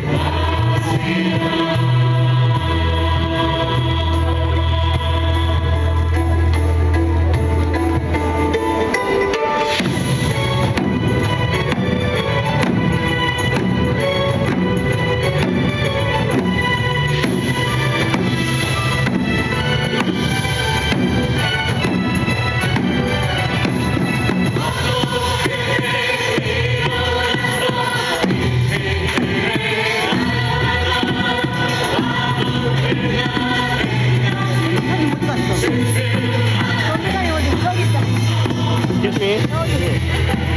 Brasil. Thank you.